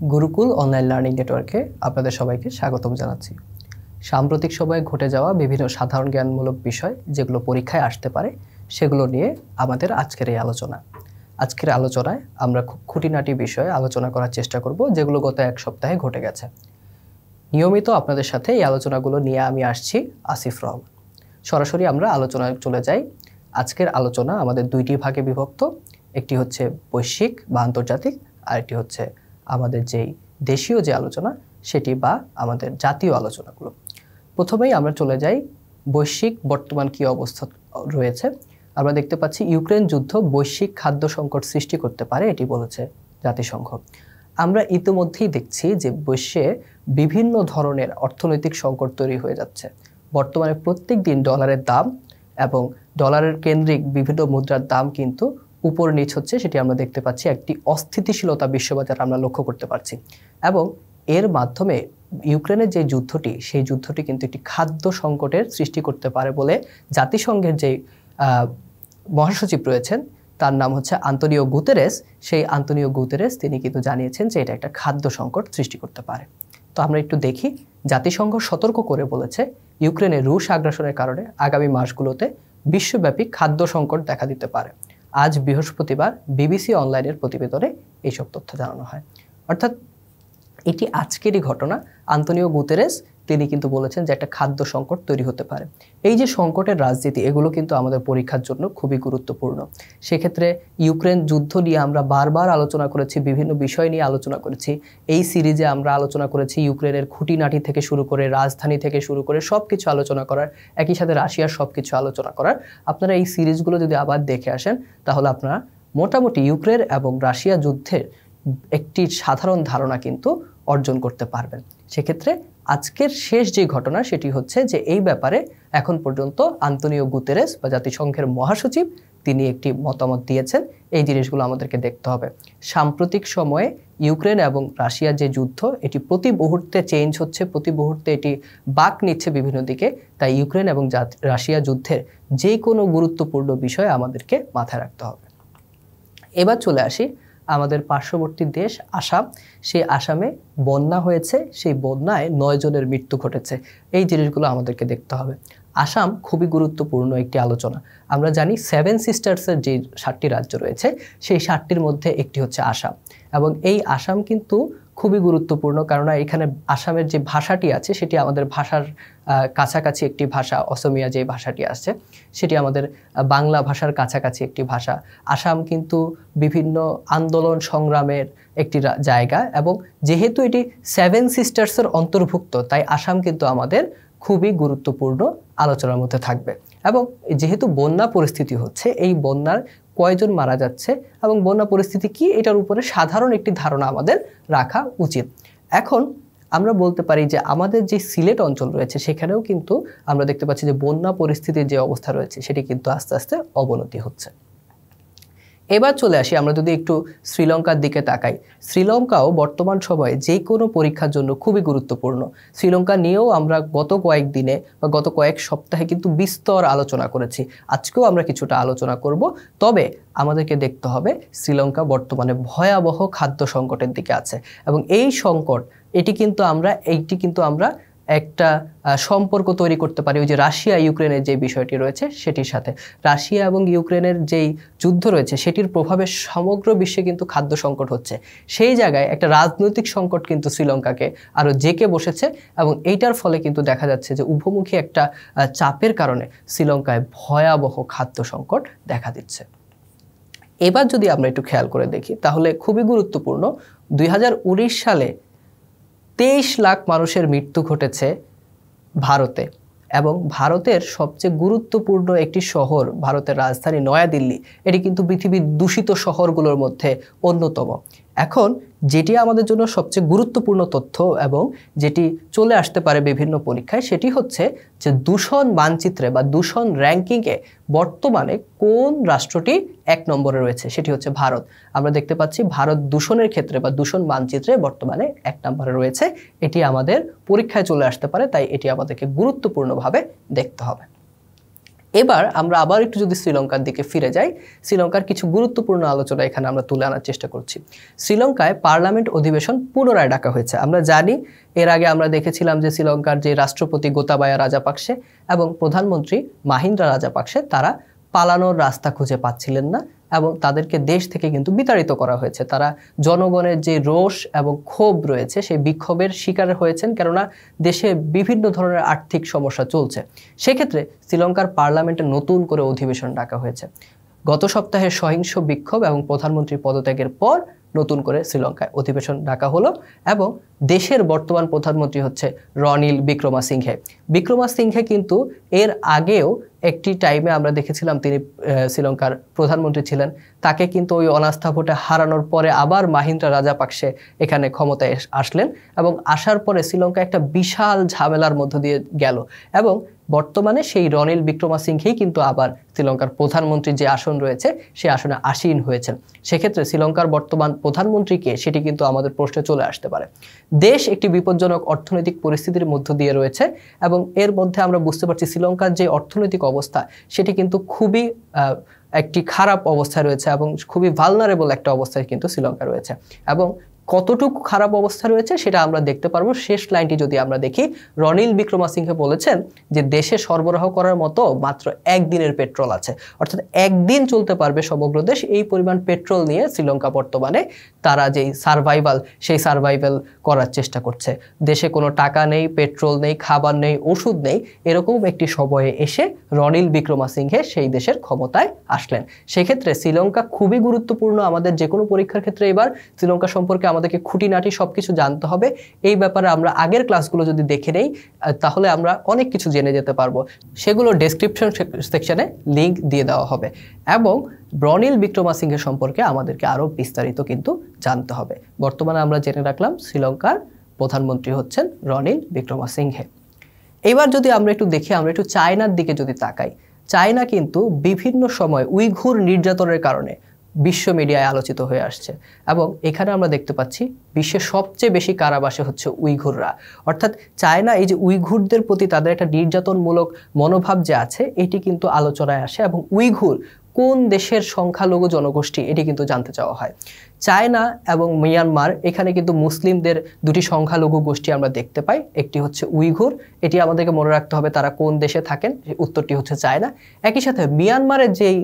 Gurukul online learning নেটওয়ার্কে আপনাদের সবাইকে স্বাগতম জানাচ্ছি। সাম্প্রতিক সময়ে ঘটে যাওয়া বিভিন্ন সাধারণ জ্ঞানমূলক বিষয় যেগুলো পরীক্ষায় আসতে পারে, সেগুলো নিয়ে আমাদের আজকের এই আলোচনা। আজকের আলোচনায় আমরা খুব খুঁটিনাটি বিষয়ে আলোচনা করার চেষ্টা করব, যেগুলো গত এক সপ্তাহে ঘটে গেছে। নিয়মিত আপনাদের সাথে এই আলোচনাগুলো নিয়ে আমি আসছি আসিফ রহমান। সরাসরি আমরা আলোচনায় চলে যাই। আজকের আলোচনা আমাদের দুইটি ভাগে বিভক্ত, একটি হচ্ছে বৈশ্বিক বা আন্তর্জাতিক আর একটি হচ্ছে আমাদের যেই দেশীয় যে আলোচনা, সেটি বা আমাদের জাতীয় আলোচনাগুলো। প্রথমেই আমরা চলে যাই বৈশ্বিক বর্তমান কী অবস্থা রয়েছে। আমরা দেখতে পাচ্ছি ইউক্রেন যুদ্ধ বৈশ্বিক খাদ্য সংকট সৃষ্টি করতে পারে, এটি বলেছে জাতিসংঘ। আমরা ইতিমধ্যেই দেখছি যে বিশ্বে বিভিন্ন ধরনের অর্থনৈতিক সংকট তৈরি হয়ে যাচ্ছে। বর্তমানে প্রত্যেক দিন ডলারের দাম এবং ডলারের কেন্দ্রিক বিভিন্ন মুদ্রার দাম কিন্তু উপর নিচ হচ্ছে, সেটি আমরা দেখতে পাচ্ছি একটি অস্থিতিশীলতা বিশ্ববাজার আমরা লক্ষ্য করতে পারছি। এবং এর মাধ্যমে ইউক্রেনের যে যুদ্ধটি, সেই যুদ্ধটি কিন্তু একটি খাদ্য সংকটের সৃষ্টি করতে পারে বলে জাতিসংঘের যে মহাসচিব রয়েছেন, তার নাম হচ্ছে আন্তনিও গুতেরেস। সেই আন্তনিও গুতেরেস তিনি কিন্তু জানিয়েছেন যে এটা একটা খাদ্য সংকট সৃষ্টি করতে পারে। তো আমরা একটু দেখি, জাতিসংঘ সতর্ক করে বলেছে ইউক্রেনের রুশ আগ্রাসনের কারণে আগামী মাসগুলোতে বিশ্বব্যাপী খাদ্য সংকট দেখা দিতে পারে। আজ বৃহস্পতিবার বিবিসি অনলাইনের প্রতিবেদনে এইসব তথ্য জানানো হয়। অর্থাৎ এটি আজকেরই ঘটনা। আন্তনিও গুতেরেস তিনি কিন্তু বলেছেন যে একটা খাদ্য সংকট তৈরি হতে পারে। এই যে সংকটের রাজনীতি, এগুলো কিন্তু আমাদের পরীক্ষার জন্য খুবই গুরুত্বপূর্ণ। সেক্ষেত্রে ইউক্রেন যুদ্ধ নিয়ে আমরা বারবার আলোচনা করেছি, বিভিন্ন বিষয় নিয়ে আলোচনা করেছি। এই সিরিজে আমরা আলোচনা করেছি ইউক্রেনের খুঁটিনাটি থেকে শুরু করে, রাজধানী থেকে শুরু করে সব কিছু আলোচনা করার, একই সাথে রাশিয়ার সব কিছু আলোচনা করার। আপনারা এই সিরিজগুলো যদি আবার দেখে আসেন, তাহলে আপনারা মোটামুটি ইউক্রেন এবং রাশিয়া যুদ্ধের একটি সাধারণ ধারণা কিন্তু অর্জন করতে পারবেন। সেক্ষেত্রে আজকের শেষ যে ঘটনা সেটি হচ্ছে যে এই ব্যাপারে এখন পর্যন্ত আন্তনিও গুতেরেস বা জাতিসংঘের মহাসচিব তিনি একটি মতামত দিয়েছেন। এই জিনিসগুলো আমাদেরকে দেখতে হবে। সাম্প্রতিক সময়ে ইউক্রেন এবং রাশিয়ার যে যুদ্ধ, এটি প্রতি মুহূর্তে চেঞ্জ হচ্ছে, প্রতি মুহূর্তে এটি বাক নিচ্ছে বিভিন্ন দিকে। তাই ইউক্রেন এবং রাশিয়া যুদ্ধের যে কোনো গুরুত্বপূর্ণ বিষয় আমাদেরকে মাথায় রাখতে হবে। এবার চলে আসি আমাদের পার্শ্ববর্তী দেশ আসাম, সেই আসামে বন্যা হয়েছে, সেই বন্যায় নয় জনের মৃত্যু ঘটেছে। এই জিনিসগুলো আমাদেরকে দেখতে হবে। আসাম খুবই গুরুত্বপূর্ণ একটি আলোচনা। আমরা জানি সেভেন সিস্টার্সের যে সাতটি রাজ্য রয়েছে, সেই সাতটির মধ্যে একটি হচ্ছে আসাম। এবং এই আসাম কিন্তু খুবই গুরুত্বপূর্ণ। কারণ এখানে আসামের যে ভাষাটি আছে, সেটি আমাদের ভাষার কাছাকাছি একটি ভাষা, অসমিয়া যে ভাষাটি আছে, সেটি আমাদের বাংলা ভাষার কাছাকাছি একটি ভাষা। আসাম কিন্তু বিভিন্ন আন্দোলন সংগ্রামের একটি জায়গা এবং যেহেতু এটি সেভেন সিস্টার্সের অন্তর্ভুক্ত, তাই আসাম কিন্তু আমাদের খুবই গুরুত্বপূর্ণ আলোচনার মধ্যে থাকবে। এবং যেহেতু বন্যা পরিস্থিতি হচ্ছে, এই বন্যার কয়জন মারা যাচ্ছে এবং বন্যা পরিস্থিতি কি, এটার উপরে সাধারণ একটি ধারণা আমাদের রাখা উচিত। এখন আমরা বলতে পারি যে আমাদের যে সিলেট অঞ্চল রয়েছে, সেখানেও কিন্তু আমরা দেখতে পাচ্ছি যে বন্যা পরিস্থিতির যে অবস্থা রয়েছে, সেটি কিন্তু আস্তে আস্তে অবনতি হচ্ছে। এবার চলে আসি, আমরা যদি একটু শ্রীলঙ্কার দিকে তাকাই। শ্রীলঙ্কাও বর্তমান সময়ে যে কোনো পরীক্ষার জন্য খুবই গুরুত্বপূর্ণ। শ্রীলঙ্কা নিয়েও আমরা গত কয়েক দিনে বা গত কয়েক সপ্তাহে কিন্তু বিস্তর আলোচনা করেছি। আজকেও আমরা কিছুটা আলোচনা করব। তবে আমাদেরকে দেখতে হবে, শ্রীলঙ্কা বর্তমানে ভয়াবহ খাদ্য সংকটের দিকে আছে। এবং এই সংকট, এটি কিন্তু আমরা, এইটি কিন্তু আমরা একটা সম্পর্ক তৈরি করতে পারি, ওই যে রাশিয়া, ইউক্রেনের যে বিষয়টি রয়েছে সেটির সাথে। রাশিয়া এবং ইউক্রেনের যেই যুদ্ধ রয়েছে, সেটির প্রভাবে সমগ্র বিশ্বে কিন্তু খাদ্য সংকট হচ্ছে। সেই জায়গায় একটা রাজনৈতিক সংকট কিন্তু শ্রীলঙ্কাকে আরও জেকে বসেছে এবং এইটার ফলে কিন্তু দেখা যাচ্ছে যে উভমুখী একটা চাপের কারণে শ্রীলঙ্কায় ভয়াবহ খাদ্য সংকট দেখা দিচ্ছে। এবার যদি আমরা একটু খেয়াল করে দেখি, তাহলে খুবই গুরুত্বপূর্ণ, দুই হাজার উনিশ সালে তেইশ লাখ মানুষের মৃত্যু ঘটেছে ভারতে এবং ভারতের সবচেয়ে গুরুত্বপূর্ণ একটি শহর ভারতের রাজধানী নয়াদিল্লি। এটি কিন্তু পৃথিবীর দূষিত শহরগুলোর মধ্যে অন্যতম। এখন যেটি আমাদের জন্য সবচেয়ে গুরুত্বপূর্ণ তথ্য এবং যেটি চলে আসতে পারে বিভিন্ন পরীক্ষায়, সেটি হচ্ছে যে দূষণ মানচিত্রে বা দূষণ র্যাঙ্কিংয়ে বর্তমানে কোন রাষ্ট্রটি এক নম্বরে রয়েছে, সেটি হচ্ছে ভারত। আমরা দেখতে পাচ্ছি ভারত দূষণের ক্ষেত্রে বা দূষণ মানচিত্রে বর্তমানে এক নম্বরে রয়েছে। এটি আমাদের পরীক্ষায় চলে আসতে পারে, তাই এটি আমাদেরকে গুরুত্বপূর্ণভাবে দেখতে হবে। এবার আমরা আবার একটু যদি শ্রীলঙ্কার দিকে ফিরে যাই, শ্রীলঙ্কার কিছু গুরুত্বপূর্ণ আলোচনা এখানে আমরা তুলে আনার চেষ্টা করছি। শ্রীলঙ্কায় পার্লামেন্ট অধিবেশন পুনরায় ডাকা হয়েছে। আমরা জানি, এর আগে আমরা দেখেছিলাম যে শ্রীলঙ্কার যে রাষ্ট্রপতি গোতাবায়া রাজাপাকসে এবং প্রধানমন্ত্রী মাহিন্দ্রা রাজাপাকসে, তারা পালানোর রাস্তা খুঁজে পাচ্ছিলেন না। এবং তাদেরকে দেশ থেকে কিন্তু বিতাড়িত করা হয়েছে। তারা জনগণের যে রোষ এবং ক্ষোভ রয়েছে, সেই বিক্ষোভের শিকার হয়েছেন কেননা দেশে বিভিন্ন ধরনের আর্থিক সমস্যা চলছে। সেক্ষেত্রে শ্রীলঙ্কার পার্লামেন্টে নতুন করে অধিবেশন ডাকা হয়েছে। গত সপ্তাহে সহিংস বিক্ষোভ এবং প্রধানমন্ত্রী পদত্যাগের পর নতুন করে শ্রীলঙ্কায় অধিবেশন ডাকা হলো এবং দেশের বর্তমান প্রধানমন্ত্রী হচ্ছে রনিল বিক্রমা সিংহে বিক্রমা সিংহে কিন্তু এর আগেও একটি টাইমে আমরা দেখেছিলাম তিনি শ্রীলঙ্কার প্রধানমন্ত্রী ছিলেন। তাকে কিন্তু ওই অনাস্থা ভোটে হারানোর পরে আবার মাহিন্দ্রা রাজাপাকসে এখানে ক্ষমতায় আসলেন এবং আসার পরে শ্রীলঙ্কা একটা বিশাল ঝামেলার মধ্য দিয়ে গেল এবং বর্তমানে সেই রনিল বিক্রমাসিংহেই কিন্তু আবার শ্রীলঙ্কার প্রধানমন্ত্রীর যে আসন রয়েছে সেই আসনে আসীন হয়েছেন। সেক্ষেত্রে শ্রীলঙ্কার বর্তমান প্রধানমন্ত্রীকে সেটি কিন্তু আমাদের প্রশ্নে চলে আসতে পারে। দেশ একটি বিপজ্জনক অর্থনৈতিক পরিস্থিতির মধ্য দিয়ে রয়েছে এবং এর মধ্যে আমরা বুঝতে পারছি শ্রীলঙ্কার যে অর্থনৈতিক অবস্থা, সেটি কিন্তু খুবই একটি খারাপ অবস্থায় রয়েছে এবং খুবই ভালনারেবল একটা অবস্থায় কিন্তু শ্রীলঙ্কা রয়েছে। এবং কতটুকু খারাপ অবস্থা রয়েছে সেটা আমরা দেখতে পারব। শেষ লাইনটি যদি আমরা দেখি, রনিল বিক্রমাসিংহে বলেছেন যে দেশে সরবরাহ করার মতো মাত্র একদিনের পেট্রোল আছে। অর্থাৎ একদিন চলতে পারবে সমগ্র দেশ। এই পরিমাণ পেট্রোল নিয়ে শ্রীলঙ্কা বর্তমানে তারা যেই সার্ভাইভাল সেই সার্ভাইভাল করার চেষ্টা করছে। দেশে কোনো টাকা নেই, পেট্রোল নেই, খাবার নেই, ওষুধ নেই, এরকম একটি সময়ে এসে রনিল বিক্রমাসিংহে সেই দেশের ক্ষমতায় আসলেন। সেক্ষেত্রে শ্রীলঙ্কা খুবই গুরুত্বপূর্ণ আমাদের যে কোনো পরীক্ষার ক্ষেত্রে এবার। শ্রীলঙ্কা সম্পর্কে আমাদেরকে খুঁটিনাটি সব কিছু জানতে হবে। এই ব্যাপারে আমরা আগের ক্লাসগুলো যদি দেখে নেই তাহলে আমরা অনেক কিছু জেনে যেতে পারব। সেগুলো ডেসক্রিপশন সেকশনে লিঙ্ক দিয়ে দেওয়া হবে এবং ব্রনিল বিক্রমাসিংহের সম্পর্কে আমাদেরকে আরও বিস্তারিত কিন্তু জানতে হবে। বর্তমানে আমরা জেনে রাখলাম শ্রীলঙ্কার প্রধানমন্ত্রী হচ্ছেন রনিল বিক্রমাসিংহে। এবার যদি আমরা একটু দেখি, আমরা একটু চায়নার দিকে যদি তাকাই, চায়না কিন্তু বিভিন্ন সময় উইঘুর নির্যাতনের কারণে বিশ্ব মিডিয়ায় আলোচিত হয়ে আসছে। এবং এখানে আমরা দেখতে পাচ্ছি, বিশ্বের সবচেয়ে বেশি কারাবাসে হচ্ছে উইঘুররা। অর্থাৎ চায়না, এই যে উইঘুরদের প্রতি তাদের একটা নির্যাতনমূলক মনোভাব যে আছে, এটি কিন্তু আলোচনায় আসে। এবং উইঘুর কোন দেশের সংখ্যালঘু জনগোষ্ঠী, এটি কিন্তু জানতে চাওয়া হয়। চায়না এবং মিয়ানমার, এখানে কিন্তু মুসলিমদের দুটি সংখ্যালঘু গোষ্ঠী আমরা দেখতে পাই। একটি হচ্ছে উইঘুর, এটি আমাদেরকে মনে রাখতে হবে তারা কোন দেশে থাকেন, উত্তরটি হচ্ছে চায়না। একই সাথে মিয়ানমারের যেই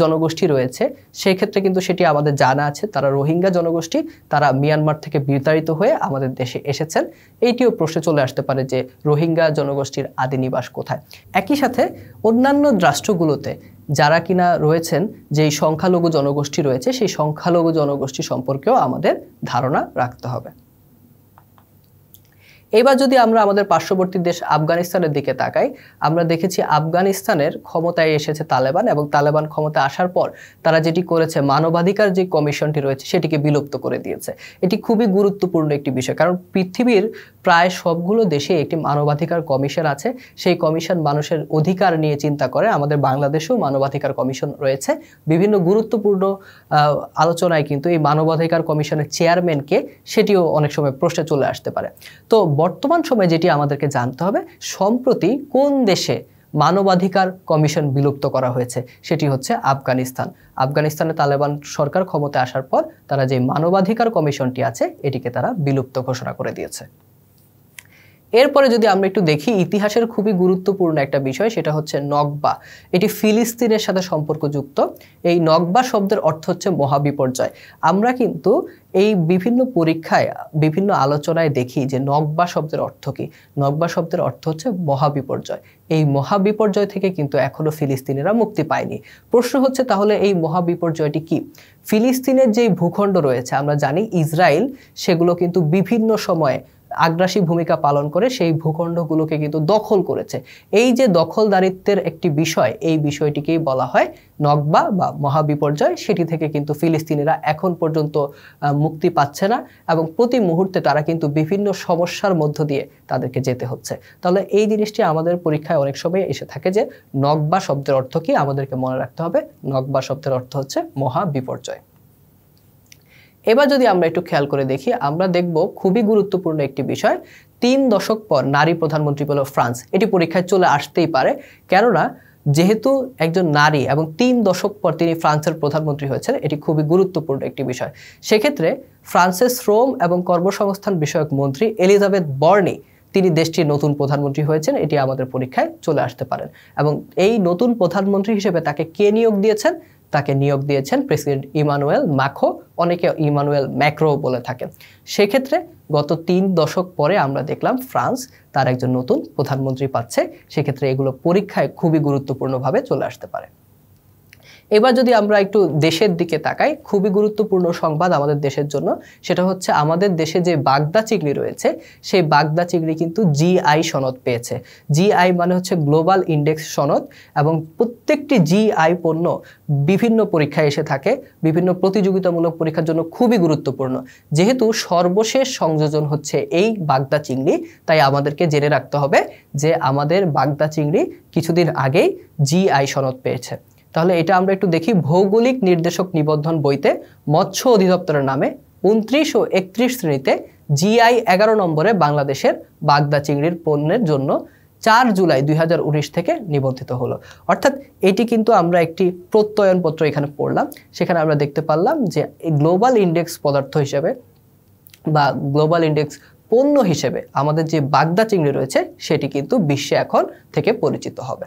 জনগোষ্ঠী রয়েছে সেই ক্ষেত্রে কিন্তু সেটি আমাদের জানা আছে, তারা রোহিঙ্গা জনগোষ্ঠী, তারা মিয়ানমার থেকে বিতাড়িত হয়ে আমাদের দেশে এসেছেন। এইটিও প্রশ্নে চলে আসতে পারে যে রোহিঙ্গা জনগোষ্ঠীর আদি নিবাস কোথায়। একই সাথে অন্যান্য রাষ্ট্রগুলোতে যারা কিনা রয়েছেন, যেই সংখ্যালঘু জনগোষ্ঠী রয়েছে, সেই সংখ্যালঘু জনগোষ্ঠী সম্পর্কেও আমাদের ধারণা রাখতে হবে। এবার যদি আমরা আমাদের পার্শ্ববর্তী দেশ আফগানিস্তানের দিকে তাকাই, আমরা দেখেছি আফগানিস্তানের ক্ষমতায় এসেছে তালেবান এবং তালেবান ক্ষমতা আসার পর তারা যেটি করেছে, মানবাধিকার যে কমিশনটি রয়েছে সেটিকে বিলুপ্ত করে দিয়েছে। এটি খুবই গুরুত্বপূর্ণ একটি বিষয়, কারণ পৃথিবীর প্রায় সবগুলো দেশে একটি মানবাধিকার কমিশন আছে। সেই কমিশন মানুষের অধিকার নিয়ে চিন্তা করে। আমাদের বাংলাদেশেও মানবাধিকার কমিশন রয়েছে। বিভিন্ন গুরুত্বপূর্ণ আলোচনায় কিন্তু এই মানবাধিকার কমিশনের চেয়ারম্যানকে সেটিও অনেক সময় প্রশ্নে চলে আসতে পারে। তো বর্তমান সময়ে যেটি আমাদেরকে জানতে হবে, সম্প্রতি কোন দেশে মানবাধিকার কমিশন বিলুপ্ত করা হয়েছে, সেটি হচ্ছে আফগানিস্তান। আফগানিস্তানে তালেবান সরকার ক্ষমতায় আসার পর তারা যে মানবাধিকার কমিশনটি আছে, এটিকে তারা বিলুপ্ত ঘোষণা করে দিয়েছে। এরপরে যদি আমরা একটু দেখি, ইতিহাসের খুবই গুরুত্বপূর্ণ একটা বিষয় সেটা হচ্ছে নকবা এটি ফিলিস্তিনের সাথে সম্পর্কযুক্ত। এই নকবা শব্দের অর্থ হচ্ছে মহাবিপর্যয়। আমরা কিন্তু এই বিভিন্ন পরীক্ষায়, বিভিন্ন আলোচনায় দেখি যে নকবা শব্দের অর্থ কি? নকবা শব্দের অর্থ হচ্ছে মহাবিপর্যয়। এই মহাবিপর্যয় থেকে কিন্তু এখনও ফিলিস্তিনিরা মুক্তি পায়নি। প্রশ্ন হচ্ছে তাহলে এই মহাবিপর্যয়টি কি? ফিলিস্তিনের যে ভূখণ্ড রয়েছে, আমরা জানি ইসরায়েল, সেগুলো কিন্তু বিভিন্ন সময়ে আগ্রাসী ভূমিকা পালন করে সেই ভূখণ্ডগুলোকে কিন্তু দখল করেছে। এই যে দখলদারিত্বের একটি বিষয়, এই বিষয়টিকেই বলা হয় নকবা বা মহাবিপর্যয়। সেটি থেকে কিন্তু ফিলিস্তিনিরা এখন পর্যন্ত মুক্তি পাচ্ছে না এবং প্রতি মুহূর্তে তারা কিন্তু বিভিন্ন সমস্যার মধ্য দিয়ে তাদেরকে যেতে হচ্ছে। তাহলে এই জিনিসটি আমাদের পরীক্ষায় অনেক সময় এসে থাকে যে নকবা শব্দের অর্থ কি? আমাদেরকে মনে রাখতে হবে নকবা শব্দের অর্থ হচ্ছে মহাবিপর্যয়। এবার যদি আমরা একটু খেয়াল করে দেখি, আমরা দেখব খুবই গুরুত্বপূর্ণ একটি বিষয়। তিন দশক পর নারী প্রধানমন্ত্রী পেল ফ্রান্স, এটি পরীক্ষায় চলে আসতেই পারে। কেননা, যেহেতু একজন নারী এবং তিন দশক পর তিনি ফ্রান্সের প্রধানমন্ত্রী হয়েছেন, এটি খুবই গুরুত্বপূর্ণ একটি বিষয়। সেক্ষেত্রে ফ্রান্সের শ্রম এবং কর্মসংস্থান বিষয়ক মন্ত্রী এলিজাবেথ বর্নি, তিনি দেশটির নতুন প্রধানমন্ত্রী হয়েছেন, এটি আমাদের পরীক্ষায় চলে আসতে পারেন। এবং এই নতুন প্রধানমন্ত্রী হিসেবে তাকে কে নিয়োগ দিয়েছেন? তাকে নিয়োগ দিয়েছেন প্রেসিডেন্ট ইমানুয়েল মাখো। অনেকে ইমানুয়েল ম্যাক্রো বলে থাকেন। সেক্ষেত্রে গত তিন দশক পরে আমরা দেখলাম ফ্রান্স তার একজন নতুন প্রধানমন্ত্রী পাচ্ছে। সেক্ষেত্রে এগুলো পরীক্ষায় খুবই গুরুত্বপূর্ণভাবে চলে আসতে পারে। এবার যদি আমরা একটু দেশের দিকে তাকাই, খুবই গুরুত্বপূর্ণ সংবাদ আমাদের দেশের জন্য, সেটা হচ্ছে আমাদের দেশে যে বাগদা চিংড়ি রয়েছে, সেই বাগদা চিংড়ি কিন্তু জিআই সনদ পেয়েছে। জিআই মানে হচ্ছে গ্লোবাল ইন্ডেক্স সনদ এবং প্রত্যেকটি জিআই পণ্য বিভিন্ন পরীক্ষায় এসে থাকে, বিভিন্ন প্রতিযোগিতামূলক পরীক্ষার জন্য খুবই গুরুত্বপূর্ণ। যেহেতু সর্বশেষ সংযোজন হচ্ছে এই বাগদা চিংড়ি, তাই আমাদেরকে জেনে রাখতে হবে যে আমাদের বাগদা চিংড়ি কিছুদিন আগেই জিআই সনদ পেয়েছে। তাহলে এটা আমরা একটু দেখি। ভৌগোলিক নির্দেশক নিবন্ধন বইতে মৎস্য অধিদপ্তরের নামে উনত্রিশ ও একত্রিশ শ্রেণীতে জিআই এগারো নম্বরে বাংলাদেশের বাগদা চিংড়ির পণ্যের জন্য চার জুলাই দুই হাজার উনিশ থেকে নিবন্ধিত হলো। অর্থাৎ এটি কিন্তু আমরা একটি প্রত্যয়নপত্র এখানে পড়লাম। সেখানে আমরা দেখতে পারলাম যে গ্লোবাল ইন্ডেক্স পদার্থ হিসেবে বা গ্লোবাল ইন্ডেক্স পণ্য হিসেবে আমাদের যে বাগদা চিংড়ি রয়েছে, সেটি কিন্তু বিশ্বে এখন থেকে পরিচিত হবে।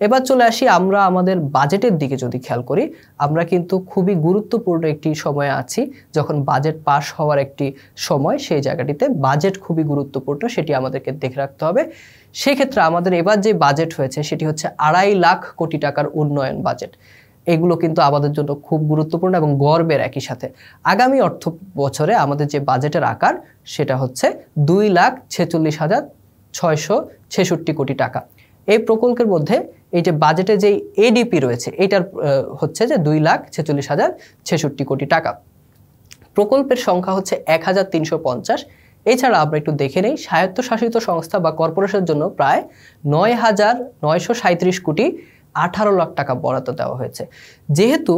এবার চলে আসি আমরা আমাদের বাজেটের দিকে যদি খেয়াল করি, আমরা কিন্তু খুবই গুরুত্বপূর্ণ একটি সময়ে আছি। যখন বাজেট পাস হওয়ার একটি সময়, সেই জায়গাটিতে বাজেট খুবই গুরুত্বপূর্ণ, সেটি আমাদেরকে দেখে রাখতে হবে। সেক্ষেত্রে আমাদের এবার যে বাজেট হয়েছে, সেটি হচ্ছে আড়াই লাখ কোটি টাকার উন্নয়ন বাজেট। এগুলো কিন্তু আমাদের জন্য খুব গুরুত্বপূর্ণ এবং গর্বের একই সাথে। আগামী অর্থ বছরে আমাদের যে বাজেটের আকার, সেটা হচ্ছে দুই লাখ ছেচল্লিশ হাজার ছয়শো ছেষট্টি কোটি টাকা। এই প্রকল্পের মধ্যে এই যে বাজেটে যেই এডিপি রয়েছে, এটার হচ্ছে যে দুই লাখ ছেচল্লিশ হাজার ছেষট্টি কোটি টাকা। প্রকল্পের সংখ্যা হচ্ছে এক হাজার তিনশো পঞ্চাশ। এছাড়া আমরা একটু দেখে নেই, স্বায়ত্তশাসিত সংস্থা বা কর্পোরেশনের জন্য প্রায় নয় হাজার নয়শো সাঁত্রিশ কোটি আঠারো লাখ টাকা বরাদ্দ দেওয়া হয়েছে। যেহেতু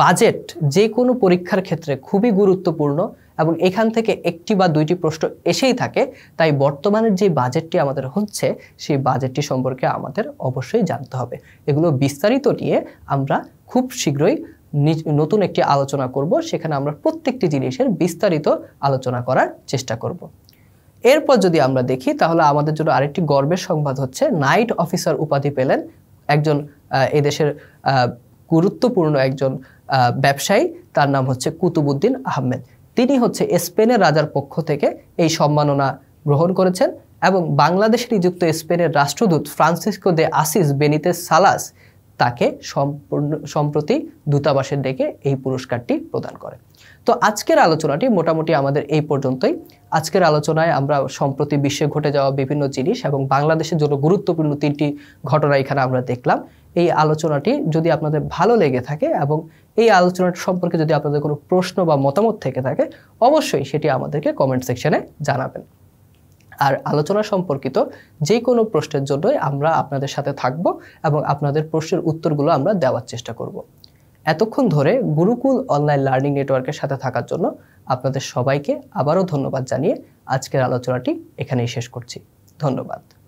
বাজেট যে কোনো পরীক্ষার ক্ষেত্রে খুবই গুরুত্বপূর্ণ এবং এখান থেকে একটি বা দুইটি প্রশ্ন এসেই থাকে। তাই বর্তমানের যে বাজেটটি আমাদের হচ্ছে, সেই বাজেটটি সম্পর্কে আমাদের অবশ্যই জানতে হবে। এগুলো বিস্তারিত নিয়ে আমরা খুব শীঘ্রই নতুন একটি আলোচনা করব। সেখানে আমরা প্রত্যেকটি জিনিসের বিস্তারিত আলোচনা করার চেষ্টা করব। এরপর যদি আমরা দেখি, তাহলে আমাদের জন্য আরেকটি গর্বের সংবাদ হচ্ছে, নাইট অফিসার উপাধি পেলেন একজন এদেশের গুরুত্বপূর্ণ একজন ব্যবসায়ী। তার নাম হচ্ছে কুতুবুদ্দিন আহমেদ। তিনি হচ্ছে স্পেনের রাজার পক্ষ থেকে এই সম্মাননা গ্রহণ করেছেন এবং বাংলাদেশে নিযুক্ত স্পেনের রাষ্ট্রদূত ফ্রান্সিসকো দে আসিস বেনিতে সালাস তাকে সম্পূর্ণ, সম্প্রতি দূতাবাসের ডেকে এই পুরস্কারটি প্রদান করে। তো আজকের আলোচনাটি মোটামুটি আমাদের এই পর্যন্তই। আজকের আলোচনায় আমরা সম্প্রতি বিশ্বে ঘটে যাওয়া বিভিন্ন জিনিস এবং বাংলাদেশের জন্য গুরুত্বপূর্ণ তিনটি ঘটনা এখানে আমরা দেখলাম। এই আলোচনাটি যদি আপনাদের ভালো লেগে থাকে এবং এই আলোচনাটি সম্পর্কে যদি আপনাদের কোনো প্রশ্ন বা মতামত থেকে থাকে, অবশ্যই সেটি আমাদেরকে কমেন্ট সেকশানে জানাবেন। আর আলোচনা সম্পর্কিত যে কোনো প্রশ্নের জন্যই আমরা আপনাদের সাথে থাকব এবং আপনাদের প্রশ্নের উত্তরগুলো আমরা দেওয়ার চেষ্টা করব। এতক্ষণ ধরে গুরুকুল অনলাইন লার্নিং নেটওয়ার্কের সাথে থাকার জন্য আপনাদের সবাইকে আবারও ধন্যবাদ জানিয়ে আজকের আলোচনাটি এখানেই শেষ করছি। ধন্যবাদ।